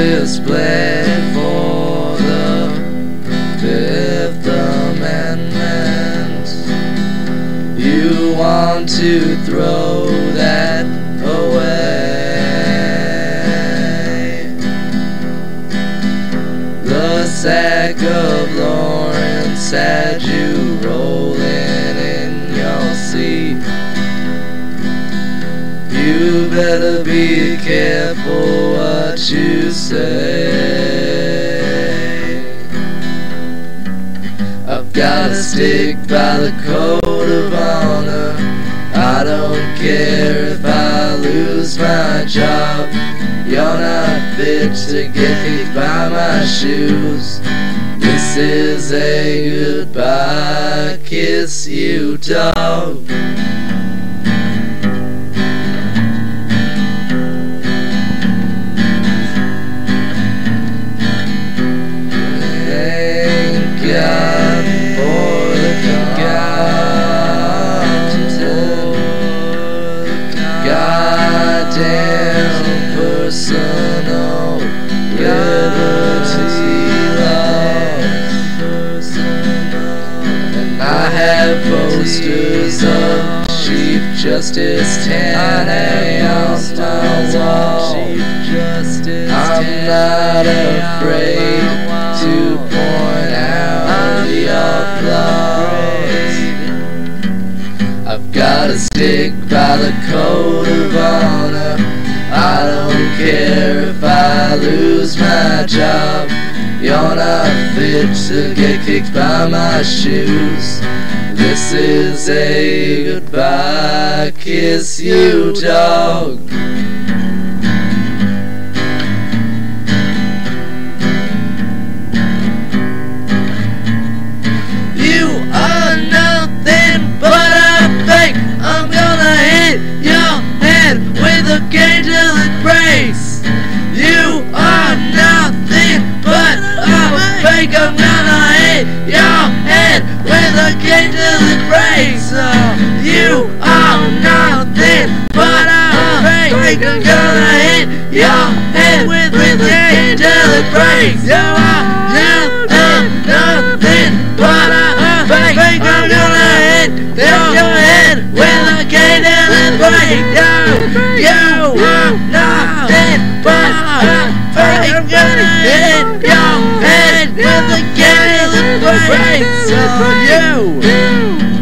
will split for the Fifth Amendment. You want to throw that away. The sack of Lawrence had you rolling in your seat. You better be careful you say. I've got to stick by the code of honor. I don't care if I lose my job. You're not fit to get kicked by my shoes. This is a goodbye kiss, you dog. Justice Taney on my wall. I'm not afraid to point out your flaws. I've gotta stick by the code of honor. I don't care if I lose my job. You're not fit to get kicked by my shoes. This is a goodbye kiss, you dog. A fake. I'm gonna hit your head with, with a cane it breaks. You are nothing, nothing but a fake. I'm gonna hit your head with a cane till it breaks. You, you are nothing but a fake. I'm gonna hit your head with a cane till it breaks. Oh, you.